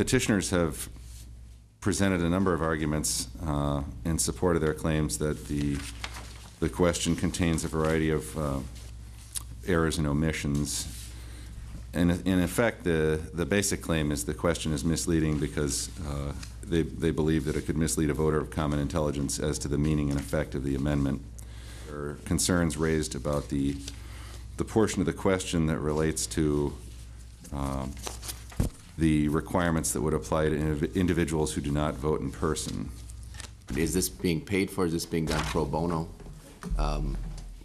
petitioners have presented a number of arguments uh, in support of their claims that the, the question contains a variety of uh, errors and omissions. And in effect, the, the basic claim is the question is misleading because uh, they, they believe that it could mislead a voter of common intelligence as to the meaning and effect of the amendment. There are concerns raised about the, the portion of the question that relates to um, the requirements that would apply to individuals who do not vote in person. Is this being paid for? Is this being done pro bono? Um,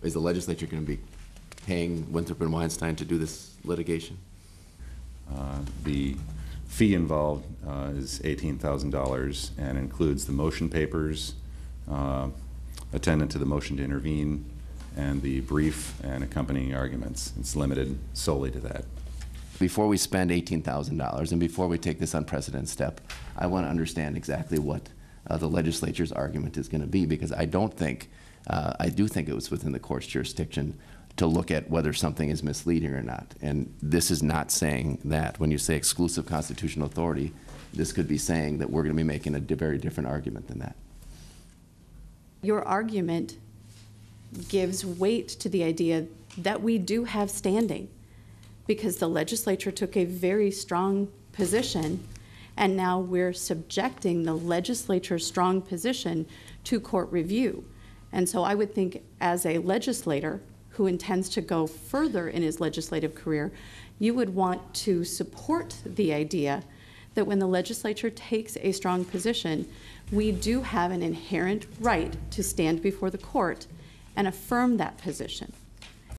Is the legislature going to be paying Winthrop and Weinstein to do this litigation? Uh, The fee involved uh, is $18,000 and includes the motion papers, uh, attendant to the motion to intervene, and the brief and accompanying arguments. It's limited solely to that. Before we spend $18,000 and before we take this unprecedented step, I want to understand exactly what uh, the legislature's argument is going to be because I don't think, uh, I do think it was within the court's jurisdiction to look at whether something is misleading or not. And this is not saying that. When you say exclusive constitutional authority, this could be saying that we're going to be making a very different argument than that. Your argument gives weight to the idea that we do have standing because the legislature took a very strong position and now we're subjecting the legislature's strong position to court review. And so I would think as a legislator who intends to go further in his legislative career, you would want to support the idea that when the legislature takes a strong position, we do have an inherent right to stand before the court and affirm that position.